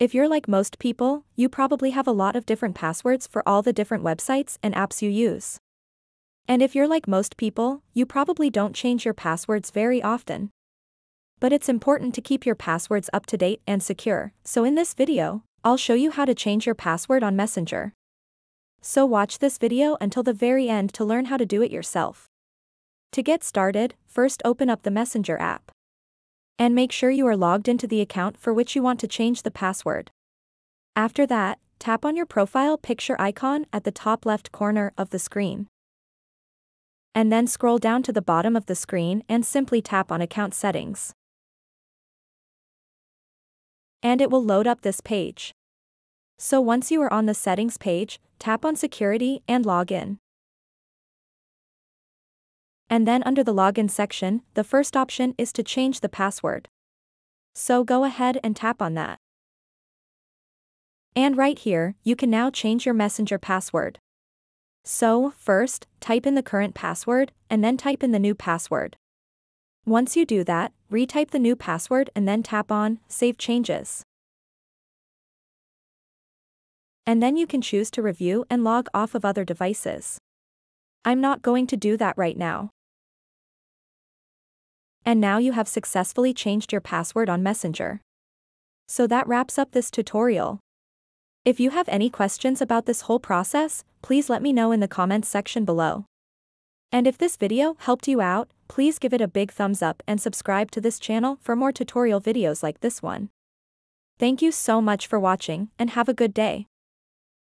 If you're like most people, you probably have a lot of different passwords for all the different websites and apps you use. And if you're like most people, you probably don't change your passwords very often. But it's important to keep your passwords up to date and secure, so in this video, I'll show you how to change your password on Messenger. So watch this video until the very end to learn how to do it yourself. To get started, first open up the Messenger app. And make sure you are logged into the account for which you want to change the password. After that, tap on your profile picture icon at the top left corner of the screen. And then scroll down to the bottom of the screen and simply tap on Account Settings. And it will load up this page. So once you are on the Settings page, tap on Security and log in. And then under the login section, the first option is to change the password. So go ahead and tap on that. And right here, you can now change your messenger password. So, first, type in the current password, and then type in the new password. Once you do that, retype the new password and then tap on Save Changes. And then you can choose to review and log off of other devices. I'm not going to do that right now. And now you have successfully changed your password on Messenger. So that wraps up this tutorial. If you have any questions about this whole process, please let me know in the comments section below. And if this video helped you out, please give it a big thumbs up and subscribe to this channel for more tutorial videos like this one. Thank you so much for watching and have a good day.